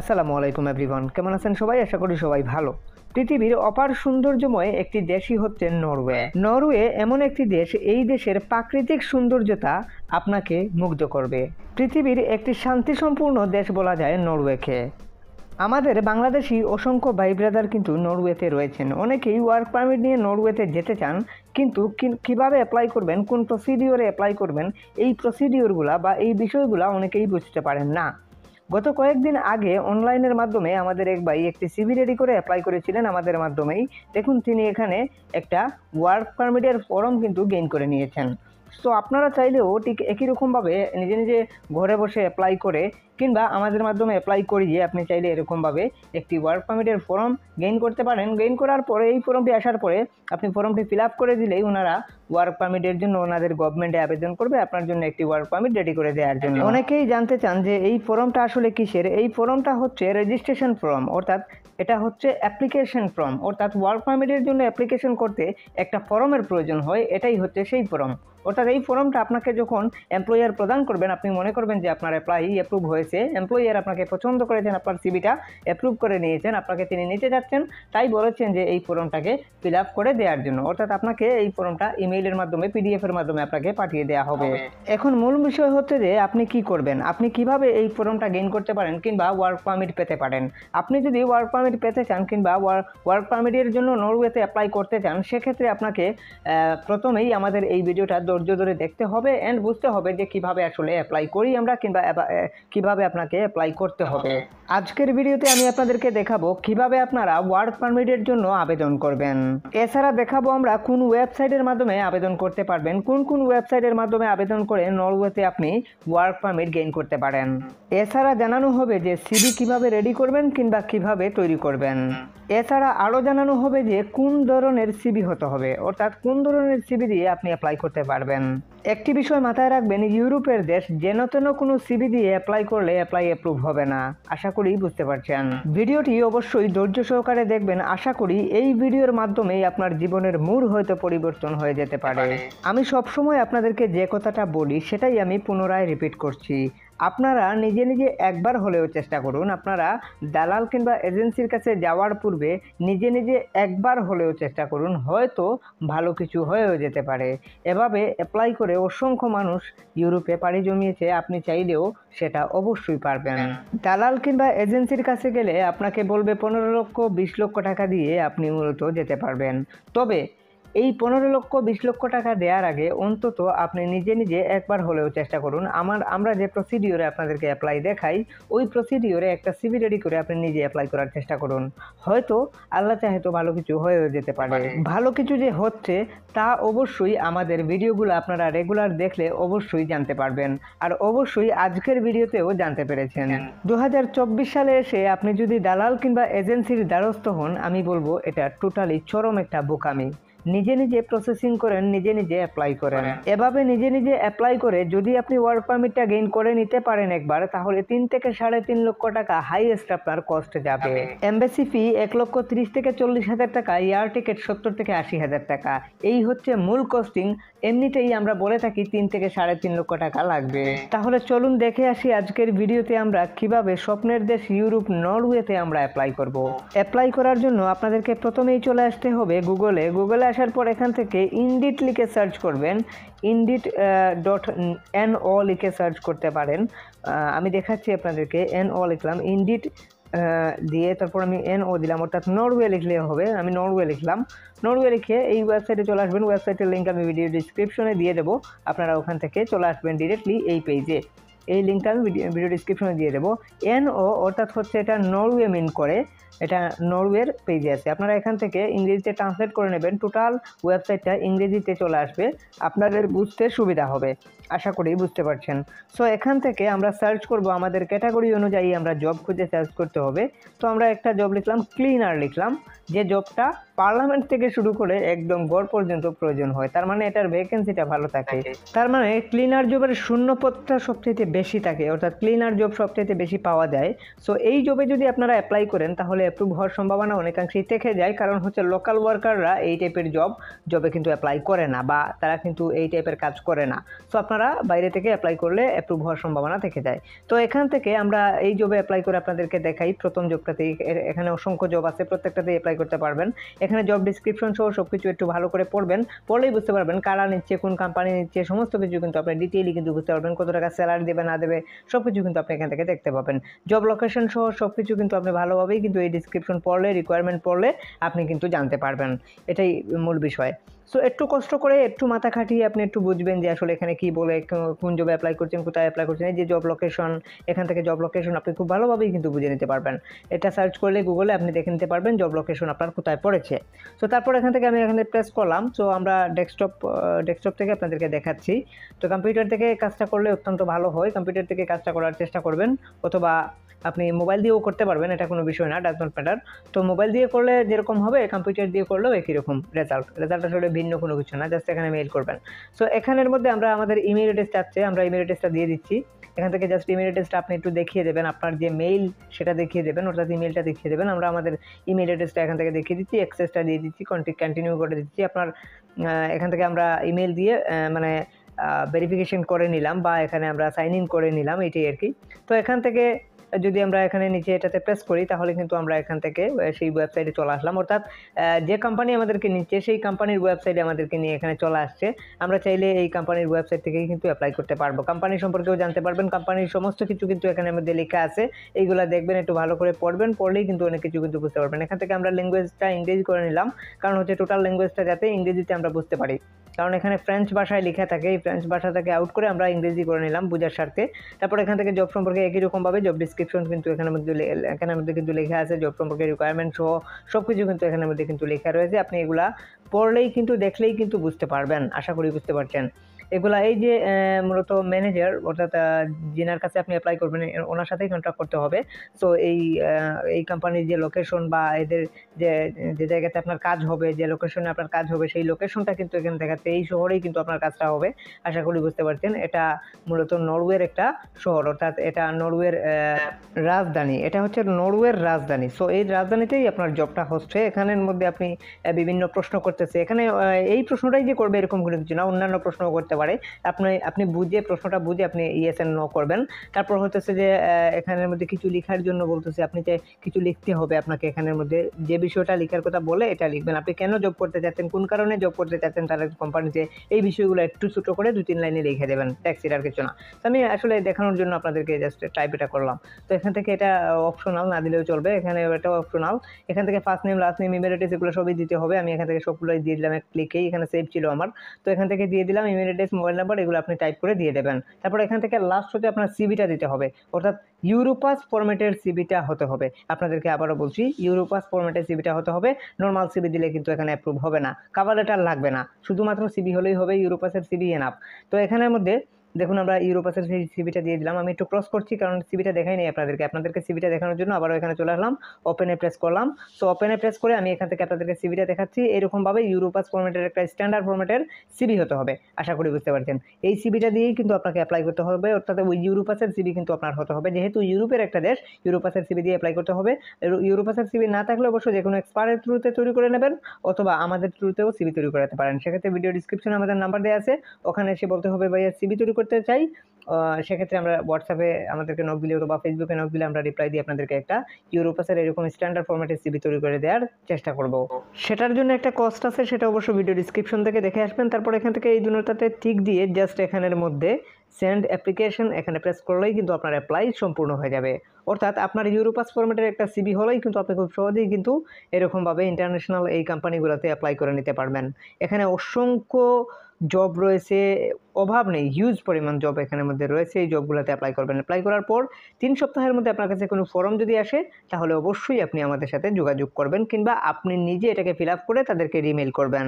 আসসালামু আলাইকুম এভরিওয়ান কেমন আছেন সবাই? আশা করি সবাই ভালো। পৃথিবীর অপার সৌন্দর্যময় একটি দেশই হচ্ছে নরওয়ে। নরওয়ে এমন একটি দেশ, এই দেশের প্রাকৃতিক সৌন্দর্যতা আপনাকে মুগ্ধ করবে। পৃথিবীর একটি শান্তিসম্পূর্ণ দেশ বলা যায় নরওয়েকে। আমাদের বাংলাদেশি অসংখ্য ভাই ব্রাদার কিন্তু নরওয়েতে রয়েছেন। অনেকেই ওয়ার্ক পারমিট নিয়ে নরওয়েতে যেতে চান, কিন্তু কীভাবে অ্যাপ্লাই করবেন, কোন প্রসিডিওরে অ্যাপ্লাই করবেন, এই প্রসিডিওরগুলা বা এই বিষয়গুলা অনেকেই বুঝতে পারেন না। গত কয়েকদিন আগে অনলাইনের মাধ্যমে আমাদের এক ভাই একটি সিভি রেডি করে অ্যাপ্লাই করেছিলেন আমাদের মাধ্যমেই। দেখুন, তিনি এখানে একটা ওয়ার্ক পারমিটের ফর্ম কিন্তু গেইন করে নিয়েছেন। তো আপনারা চাইলেও ঠিক একই রকমভাবে নিজে নিজে ঘরে বসে অ্যাপ্লাই করে কিংবা আমাদের মাধ্যমে অ্যাপ্লাই করিয়ে আপনি চাইলে এরকমভাবে একটি ওয়ার্ক পারমিটের ফর্ম গেইন করতে পারেন। গেইন করার পরে এই ফর্মটি আসার পরে আপনি ফর্মটি ফিল আপ করে দিলেই ওনারা ওয়ার্ক পারমিটের জন্য ওনাদের গভর্নমেন্টে আবেদন করবে আপনার জন্য একটি ওয়ার্ক পারমিট রেডি করে দেওয়ার জন্য। অনেকেই জানতে চান যে এই ফর্মটা আসলে কিসের? এই ফর্মটা হচ্ছে রেজিস্ট্রেশন ফর্ম অর্থাৎ এটা হচ্ছে অ্যাপ্লিকেশন ফর্ম অর্থাৎ ওয়ার্ক পারমিটের জন্য অ্যাপ্লিকেশন করতে একটা ফর্মের প্রয়োজন হয় এটাই হচ্ছে সেই ফর্ম অর্থাৎ এই ফর্মটা আপনাকে যখন এমপ্লয়ার প্রদান করবেন আপনি মনে করবেন যে আপনার অ্যাপ্লাই অ্যাপ্রুভ হয়েছে এমপ্লয়ার আপনাকে পছন্দ করেছেন আপনার সিবিটা অ্যাপ্রুভ করে নিয়েছেন আপনাকে তিনি নিতে যাচ্ছেন তাই বলেছেন যে এই ফর্মটাকে ফিল আপ করে দেওয়ার জন্য। অর্থাৎ আপনাকে এই ফর্মটা ইমেইলের মাধ্যমে পিডিএফ এর মাধ্যমে আপনাকে পাঠিয়ে দেওয়া হবে। এখন মূল বিষয় হচ্ছে যে আপনি কি করবেন? আপনি কীভাবে এই ফর্মটা গেইন করতে পারেন কিংবা ওয়ার্ক পারমিট পেতে পারেন? আপনি যদি ওয়ার্ক পারমিট পেতে চান কিংবা ওয়ার্ক পারমিটের জন্য নরওয়েতে অ্যাপ্লাই করতে চান সেক্ষেত্রে আপনাকে প্রথমেই আমাদের এই ভিডিওটা ধৈর্য ধরে দেখতে হবে অ্যান্ড বুঝতে হবে যে কীভাবে আসলে অ্যাপ্লাই করি আমরা কিংবা কীভাবে আপনাকে অ্যাপ্লাই করতে হবে। আজকের ভিডিওতে আমি আপনাদেরকে দেখাবো কীভাবে আপনারা ওয়ার্ক পারমিটের জন্য আবেদন করবেন। এছাড়া দেখাবো আমরা কোন ওয়েবসাইটের মাধ্যমে আবেদন করতে পারবেন। কোন কোন ওয়েবসাইটের মাধ্যমে আবেদন করে নরওয়েতে আপনি ওয়ার্ক পারমিট গেইন করতে পারেন। এছাড়া জানানো হবে যে সিভি কীভাবে রেডি করবেন কিংবা কীভাবে তৈরি করবেন। এছাড়া আরও জানানো হবে যে কোন ধরনের সিবি হতে হবে, অর্থাৎ কোন ধরনের সিবি দিয়ে আপনি অ্যাপ্লাই করতে পারবেন। একটি বিষয় মাথায় রাখবেন, ইউরোপের দেশ যেন তেন কোনো সিবি দিয়ে অ্যাপ্লাই করলে অ্যাপ্লাই অ্যাপ্রুভ হবে না। আশা করি বুঝতে পারছেন। ভিডিওটি অবশ্যই ধৈর্য সহকারে দেখবেন। আশা করি এই ভিডিওর মাধ্যমেই আপনার জীবনের মূল হয়তো পরিবর্তন হয়ে যেতে পারে। আমি সবসময় আপনাদেরকে যে কথাটা বলি সেটাই আমি পুনরায় রিপিট করছি। আপনারা নিজে নিজে একবার হলেও চেষ্টা করুন। আপনারা দালাল কিংবা এজেন্সির কাছে যাওয়ার পূর্বে নিজে নিজে একবার হলেও চেষ্টা করুন। হয়তো ভালো কিছু হয়েও যেতে পারে। এভাবে অ্যাপ্লাই করে অসংখ্য মানুষ ইউরোপে পাড়ি জমিয়েছে। আপনি চাইলেও সেটা অবশ্যই পারবেন। দালাল কিংবা এজেন্সির কাছে গেলে আপনাকে বলবে পনেরো লক্ষ বিশ লক্ষ টাকা দিয়ে আপনি মূলত যেতে পারবেন। তবে এই পনেরো লক্ষ বিশ লক্ষ টাকা দেওয়ার আগে অন্তত আপনি নিজে নিজে একবার হলেও চেষ্টা করুন। আমার আমরা যে প্রসিডিওরে আপনাদেরকে অ্যাপ্লাই দেখাই ওই প্রসিডিওরে একটা সিভি রেডি করে আপনি নিজে অ্যাপ্লাই করার চেষ্টা করুন। হয়তো আল্লাহ চাহে তো ভালো কিছু হয়েও যেতে পারে। ভালো কিছু যে হচ্ছে তা অবশ্যই আমাদের ভিডিওগুলো আপনারা রেগুলার দেখলে অবশ্যই জানতে পারবেন। আর অবশ্যই আজকের ভিডিওতেও জানতে পেরেছেন। দু হাজার চব্বিশ সালে এসে আপনি যদি দালাল কিংবা এজেন্সির দ্বারস্থ হন আমি বলব এটা টোটালি চরম একটা বোকামি। নিজে নিজে প্রসেসিং করেন নিজে নিজে অ্যাপ্লাই করেন। এভাবে নিজে নিজে অ্যাপ্লাই করে যদি আপনি ওয়ার্ক পারমিটটা গেইন করে নিতে পারেন একবার তাহলে তিন থেকে সাড়ে তিন লক্ষ টাকা হাইয়েস্ট আপনার কস্ট যাবে। এমবেসি ফি এক লক্ষ তিরিশ থেকে চল্লিশ হাজার টাকা এয়ার টিকিট সত্তর থেকে আশি হাজার টাকা। এই হচ্ছে মূল কস্টিং এমনিতেই আমরা বলে থাকি তিন থেকে সাড়ে তিন লক্ষ টাকা লাগবে। তাহলে চলুন দেখে আসি আজকের ভিডিওতে আমরা কীভাবে স্বপ্নের দেশ ইউরোপ নরওয়েতে আমরা অ্যাপ্লাই করব। অ্যাপ্লাই করার জন্য আপনাদেরকে প্রথমেই চলে আসতে হবে গুগলে গুগলে আসার পর এখান থেকে ইন্ডিট লিখে সার্চ করবেন, ইন্ডিট ডট এন ও লিখে সার্চ করতে পারেন। আমি দেখাচ্ছি আপনাদেরকে এন ও লিখলাম, ইন্ডিট দিয়ে তারপর আমি এন ও দিলাম, অর্থাৎ নরওয়ে লিখলে হবে, আমি নরওয়ে লিখলাম। নরওয়ে লিখে এই ওয়েবসাইটে চলে আসবেন ওয়েবসাইটের লিঙ্ক আমি ভিডিও ডিসক্রিপশনে দিয়ে দেবো, আপনারা ওখান থেকে চলে আসবেন ডিরেক্টলি এই পেজে এই লিঙ্কটা আমি ভিডিও ডিসক্রিপশনে দিয়ে দেবো। এন ও অর্থাৎ হচ্ছে এটা নরওয়ে মিন করে। এটা নরওয়ের পেজে আছে। আপনারা এখান থেকে ইংরেজিতে ট্রান্সলেট করে নেবেন। টোটাল ওয়েবসাইটটা ইংরেজিতে চলে আসবে। আপনাদের বুঝতে সুবিধা হবে। আশা করি বুঝতে পারছেন। সো এখান থেকে আমরা সার্চ করব আমাদের ক্যাটাগরি অনুযায়ী আমরা জব খুঁজে সার্চ করতে হবে। তো আমরা একটা জব লিখলাম ক্লিনার লিখলাম। যে জবটা পার্লামেন্ট থেকে শুরু করে একদম গড় পর্যন্ত প্রয়োজন হয়। তার মানে এটার ভ্যাকেন্সিটা ভালো থাকে। তার মানে ক্লিনার জবের শূন্যপদটা সবচেয়ে বেশি থাকে। অর্থাৎ ক্লিনার জব সবচেয়ে বেশি পাওয়া যায়। সো এই জবে যদি আপনারা অ্যাপ্লাই করেন তাহলে অ্যাপ্রুভ হওয়ার সম্ভাবনা অনেকাংশেই থেকে যায়। কারণ হচ্ছে লোকাল ওয়ার্কাররা এই টাইপের জব জবে কিন্তু অ্যাপ্লাই করে না বা তারা কিন্তু এই টাইপের কাজ করে না। সো আপনারা বাইরে থেকে অ্যাপ্লাই করলে অ্যাপ্রুভ হওয়ার সম্ভাবনা থেকে যায়। তো এখান থেকে আমরা এই জবে অ্যাপ্লাই করে আপনাদেরকে দেখাই। প্রথম জবটাতেই এখানে অসংখ্য জব আছে প্রত্যেকটাতেই অ্যাপ্লাই করতে পারবেন। এখানে জব ডিসক্রিপশন সহ সব কিছু একটু ভালো করে পড়বেন। পড়লেই বুঝতে পারবেন কারা নিচ্ছে, কোন কোম্পানি নিচ্ছে, সমস্ত কিছু কিন্তু আপনি ডিটেইলি কিন্তু বুঝতে পারবেন কত টাকা স্যালারি দেবে, না দেবে সব কিছু কিন্তু আপনি এখান থেকে দেখতে পাবেন। জব লোকেশন সহ সব কিছু কিন্তু আপনি ভালোভাবেই কিন্তু এই ডিসক্রিপশন পড়লে রিকোয়ারমেন্ট পড়লে আপনি কিন্তু জানতে পারবেন। এটাই মূল বিষয়। সো একটু কষ্ট করে একটু মাথা খাটিয়ে আপনি একটু বুঝবেন যে আসলে এখানে কি বলে কোন জবে অ্যাপ্লাই করছেন, কোথায় অ্যাপ্লাই করছেন। এই যে জব লোকেশন এখান থেকে জব লোকেশন আপনি খুব ভালোভাবেই কিন্তু বুঝে নিতে পারবেন। এটা সার্চ করলে গুগলে আপনি দেখে নিতে পারবেন জব লোকেশন আপনার কোথায় পড়েছে। সো তারপর এখান থেকে আমি এখানে প্রেস করলাম। সো আমরা ডেস্কটপ ডেস্কটপ থেকে আপনাদেরকে দেখাচ্ছি। তো কম্পিউটার থেকে কাজটা করলে অত্যন্ত ভালো হয়। কম্পিউটার থেকে কাজটা করার চেষ্টা করবেন। অথবা আপনি মোবাইল দিয়েও করতে পারবেন, এটা কোনো বিষয় না ডাজ ম্যাটার তো মোবাইল দিয়ে করলে যেরকম হবে কম্পিউটার দিয়ে করলেও একই রকম রেজাল্ট রেজাল্ট আসলে ভিন্ন কোনো কিছু না জাস্ট এখানে মেইল করবেন। সো এখানের মধ্যে আমরা আমাদের ইমেল অ্যাড্রেস চাচ্ছে আমরা ইমেল অ্যাড্রেসটা দিয়ে দিচ্ছি। এখান থেকে জাস্ট ইমেল অ্যাড্রেসটা আপনি একটু দেখিয়ে দেবেন, আপনার যে মেইল সেটা দেখিয়ে দেবেন, অর্থাৎ ইমেলটা দেখিয়ে দেবেন। আমরা আমাদের ইমেল অ্যাড্রেসটা এখান থেকে দেখিয়ে দিচ্ছি অ্যাক্সেসটা দিয়ে দিচ্ছি কন্টিনিউ করে দিচ্ছি। আপনার এখান থেকে আমরা ইমেল দিয়ে মানে ভেরিফিকেশন করে নিলাম বা এখানে আমরা সাইন ইন করে নিলাম, এটাই আর কি। তো এখান থেকে যদি আমরা এখানে নিচে এটাতে প্রেস করি, তাহলে কিন্তু আমরা এখান থেকে সেই ওয়েবসাইটে চলে আসলাম। অর্থাৎ যে কোম্পানি আমাদেরকে নিচ্ছে, সেই কোম্পানির ওয়েবসাইটে আমাদেরকে নিয়ে এখানে চলে আসছে। আমরা চাইলে এই কোম্পানির ওয়েবসাইট থেকেই কিন্তু অ্যাপ্লাই করতে পারব। কোম্পানি সম্পর্কেও জানতে পারবেন। কোম্পানির সমস্ত কিছু কিন্তু এখানে আমাদের লেখা আছে। এইগুলা দেখবেন, একটু ভালো করে পড়বেন। পড়লেই কিন্তু অনেক কিছু কিন্তু বুঝতে পারবেন। এখান থেকে আমরা ল্যাঙ্গুয়েজটা ইংরেজি করে নিলাম। কারণ হচ্ছে টোটাল ল্যাঙ্গুয়েজটা যাতে ইংরেজিতে আমরা বুঝতে পারি। কারণ এখানে ফ্রেঞ্চ ভাষায় লেখা থাকে, এই ফ্রেঞ্চ ভাষাটাকে আউট করে আমরা ইংরেজি করে নিলাম বুঝার স্বার্থে। তারপর এখান থেকে জব সম্পর্কে একই রকমভাবে জব ডিসক্রিপশন কিন্তু এখানে মধ্যে এখানের মধ্যে কিন্তু লেখা আছে জব সম্পর্কে রিকোয়ারমেন্ট সহ সব কিছু কিন্তু এখানের মধ্যে কিন্তু লেখা রয়েছে। আপনি এগুলা পড়লেই কিন্তু, দেখলেই কিন্তু বুঝতে পারবেন, আশা করি বুঝতে পারছেন। এগুলা এই যে মূলত ম্যানেজার অর্থাৎ যিনার কাছে আপনি অ্যাপ্লাই করবেন ওনার সাথেই কন্ট্যাক্ট করতে হবে। সো এই এই কোম্পানির যে লোকেশন বা এদের যে যে জায়গাতে আপনার কাজ হবে, যে লোকেশনে আপনার কাজ হবে, সেই লোকেশনটা কিন্তু এখানে দেখাচ্ছে এই শহরেই কিন্তু আপনার কাজটা হবে। আশা করি বুঝতে পারছেন, এটা মূলত নরওয়ের একটা শহর, অর্থাৎ এটা নরওয়ের রাজধানী। এটা হচ্ছে নরওয়ের রাজধানী। সো এই রাজধানীতেই আপনার জবটা হচ্ছে। এখানের মধ্যে আপনি বিভিন্ন প্রশ্ন করতেছে। এখানে এই প্রশ্নটাই যে করবে এরকম কোনো কিছু না, অন্যান্য প্রশ্ন করতে পারে। আপনি আপনি বুঝে, প্রশ্নটা বুঝে আপনি ইয়েস এন্ড নো করবেন। তারপর হতেছে যে এখানের মধ্যে কিছু লেখার জন্য বলতেছে আপনি যে, কিছু লিখতে হবে আপনাকে এখানের মধ্যে। যে বিষয়টা লেখার কথা বলে এটা লিখবেন। আপনি কেন জব করতে চাচ্ছেন কোন কারণে জব করতে চাচ্ছেন তার কোম্পানিতে এই বিষয়গুলো একটু ছোটো করে দু তিন লাইনে লিখে দেবেন। ট্যাক্সির আর কিছু না। তো আমি আসলে দেখানোর জন্য আপনাদেরকে জাস্ট টাইপ এটা করলাম। তো এখান থেকে এটা অপশনাল না দিলেও চলবে। এখানে এটা অপশনাল এখান থেকে first name last name email এগুলো সবই দিতে হবে। আমি এখান থেকে সবগুলোই দিয়ে দিলাম এক ক্লিকেই এখানে সেভ ছিল আমার। তো এখান থেকে দিয়ে দিলাম ইমেল অ্যাড্রেস মোবাইল নাম্বার এগুলো আপনি টাইপ করে দিয়ে দেবেন। তারপর এখান থেকে লাস্ট হতে আপনার সিবিটা দিতে হবে। অর্থাৎ ইউরোপাস ফরম্যাটের সিবিটা হতে হবে। আপনাদেরকে আবারও বলছি ইউরোপাস ফরম্যাটের সিবিটা হতে হবে। নর্মাল সিবি দিলে কিন্তু এখানে অ্যাপ্রুভ হবে না। কাভার লেটার লাগবে না। শুধুমাত্র সিবি হলেই হবে ইউরোপাসের সিবি এনাফ তো এখানের মধ্যে দেখুন, আমরা ইউরোপাসের সেই সিবিটা দিয়ে দিলাম। আমি একটু ক্রস করছি কারণ সিবিটা দেখাই নেই আপনাদেরকে। আপনাদেরকে সিবিটা দেখানোর জন্য আবারও এখানে চলে আসলাম। ওপেনে প্রেস করলাম। সো ওপেনে প্রেস করে আমি এখান থেকে আপনাদেরকে সিবিটা দেখাচ্ছি। এরকমভাবে ইউরোপাস ফরম্যাটের একটা স্ট্যান্ডার্ড ফরম্যাটের সিবি হতে হবে। আশা করি বুঝতে পারছেন। এই সিবিটা দিয়েই কিন্তু আপনাকে অ্যাপ্লাই করতে হবে। অর্থাৎ ওই ইউরোপাসের সিবি কিন্তু আপনার হতে হবে। যেহেতু ইউরোপের একটা দেশ ইউরোপাসের সিবি দিয়ে অ্যাপ্লাই করতে হবে। ইউরো- ইউরোপাসের সিবি না থাকলে অবশ্যই যে কোনো এক্সপায়ারের থ্রুতে তৈরি করে নেবেন অথবা আমাদের থ্রুতেও সিবি তৈরি করাতে পারেন। সেক্ষেত্রে ভিডিও ডিসক্রিপশনে আমাদের নাম্বার দেওয়া আছে। ওখানে এসে বলতে হবে, ভাইয়া সিবি তৈরি করতে চাই সেক্ষেত্রে আমরা হোয়াটসঅ্যাপে আমাদেরকে নক দিলে অথবা ফেসবুকে নক দিলে আমরা রিপ্লাই দিয়ে আপনাদেরকে একটা ইউরোপাসের এরকম স্ট্যান্ডার্ড ফরম্যাটের সিবি তৈরি করে দেওয়ার চেষ্টা করব। সেটার জন্য একটা কস্ট আছে, সেটা অবশ্য ভিডিও ডিসক্রিপশন থেকে দেখে আসবেন। তারপর এখান থেকে এই দুটাতে টিক দিয়ে জাস্ট এখানের মধ্যে সেন্ড অ্যাপ্লিকেশন এখানে প্রেস করলেই কিন্তু আপনার অ্যাপ্লাই সম্পূর্ণ হয়ে যাবে। অর্থাৎ আপনার ইউরোপাস ফরম্যাটের একটা সিবি হলেই কিন্তু আপনি খুব সহজেই কিন্তু এরকমভাবে ইন্টারন্যাশনাল এই কোম্পানিগুলোতে অ্যাপ্লাই করে নিতে পারবেন। এখানে অসংখ্য জব রয়েছে, অভাব নেই হিউজ পরিমাণ জব এখানের মধ্যে রয়েছে, এই জবগুলোতে অ্যাপ্লাই করবেন। অ্যাপ্লাই করার পর তিন সপ্তাহের মধ্যে আপনার কাছে কোনো ফর্ম যদি আসে, তাহলে অবশ্যই আপনি আমাদের সাথে যোগাযোগ করবেন কিংবা আপনি নিজে এটাকে ফিল আপ করে তাদেরকে রিমেল করবেন।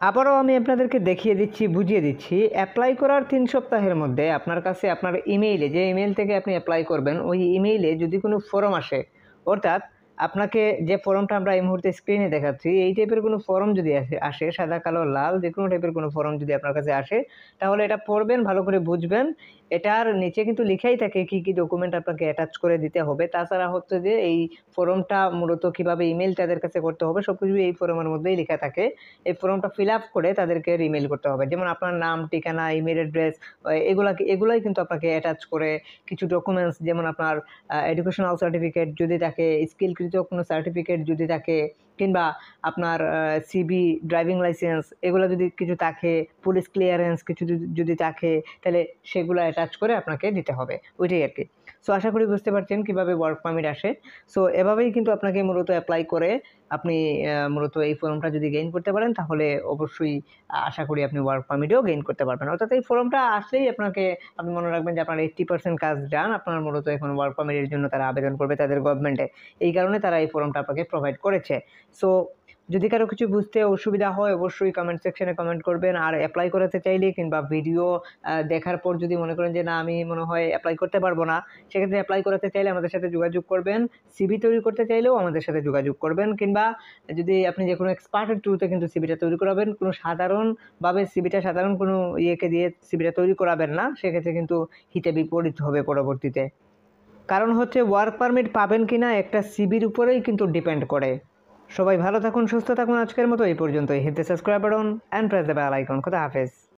আবারও আমি আপনাদেরকে দেখিয়ে দিচ্ছি, বুঝিয়ে দিচ্ছি। অ্যাপ্লাই করার তিন সপ্তাহের মধ্যে আপনার কাছে আপনার ইমেইলে যে ইমেইল থেকে আপনি অ্যাপ্লাই করবেন, ওই ইমেইলে যদি কোনো ফর্ম আসে, অর্থাৎ আপনাকে যে ফর্মটা আমরা এই মুহূর্তে স্ক্রিনে দেখাচ্ছি, এই টাইপের কোনো ফর্ম যদি আসে আসে, সাদা, কালো, লাল যে কোনো টাইপের কোনো ফর্ম যদি আপনার কাছে আসে, তাহলে এটা পড়বেন, ভালো করে বুঝবেন। এটার নিচে কিন্তু লেখাই থাকে কি কি ডকুমেন্ট আপনাকে অ্যাটাচ করে দিতে হবে। তাছাড়া হচ্ছে যে এই ফর্মটা মূলত কীভাবে ইমেল তাদের কাছে করতে হবে সব কিছু এই ফর্মের মধ্যেই লেখা থাকে। এই ফর্মটা ফিল আপ করে তাদেরকে ইমেল করতে হবে। যেমন আপনার নাম, ঠিকানা ইমেল অ্যাড্রেস এগুলা, এগুলাই কিন্তু আপনাকে অ্যাটাচ করে কিছু ডকুমেন্টস যেমন আপনার এডুকেশনাল সার্টিফিকেট যদি থাকে স্কিলকৃত কোনো সার্টিফিকেট যদি থাকে কিংবা আপনার সিবি ড্রাইভিং লাইসেন্স এগুলো যদি কিছু থাকে পুলিশ ক্লিয়ারেন্স কিছু যদি- থাকে, তাহলে সেগুলো অ্যাটাচ করে আপনাকে দিতে হবে। ওইটাই আর কি সো আশা করি বুঝতে পারছেন কীভাবে ওয়ার্ক পারমিট আসে। সো এভাবেই কিন্তু আপনাকে মূলত অ্যাপ্লাই করে আপনি মূলত এই ফোরামটা যদি গেইন করতে পারেন, তাহলে অবশ্যই আশা করি আপনি ওয়ার্ক পারমিটেও গেইন করতে পারবেন। অর্থাৎ এই ফোরামটা আসলেই আপনাকে, আপনি মনে রাখবেন যে আপনার এইট্টি পার্সেন্ট কাজ ডান আপনার মূলত এখন ওয়ার্ক পারমিটের জন্য তারা আবেদন করবে তাদের গভর্নমেন্টে এই কারণে তারা এই ফোরামটা আপনাকে প্রোভাইড করেছে। সো যদি কারও কিছু বুঝতে অসুবিধা হয়, অবশ্যই কমেন্ট সেকশনে কমেন্ট করবেন। আর অ্যাপ্লাই করাতে চাইলে কিংবা ভিডিও দেখার পর যদি মনে করেন যে, না, আমি মনে হয় অ্যাপ্লাই করতে পারব না, সেক্ষেত্রে অ্যাপ্লাই করাতে চাইলে আমাদের সাথে যোগাযোগ করবেন। সিবি তৈরি করতে চাইলেও আমাদের সাথে যোগাযোগ করবেন। কিংবা যদি আপনি যে কোনো এক্সপার্টের থ্রুতে কিন্তু সিবিটা তৈরি করাবেন, কোনো সাধারণভাবে সিবিটা সাধারণ কোনো ইয়েকে দিয়ে সিবিটা তৈরি করাবেন না, সেক্ষেত্রে কিন্তু হিতে বিপরীত হবে পরবর্তীতে। কারণ হচ্ছে ওয়ার্ক পারমিট পাবেন কি না একটা সিবির উপরেই কিন্তু ডিপেন্ড করে। সবাই ভালো থাকুন, সুস্থ থাকুন। আজকের মতো এই পর্যন্তই। Hit the subscribe button and press the bell icon কথা হাফেজ।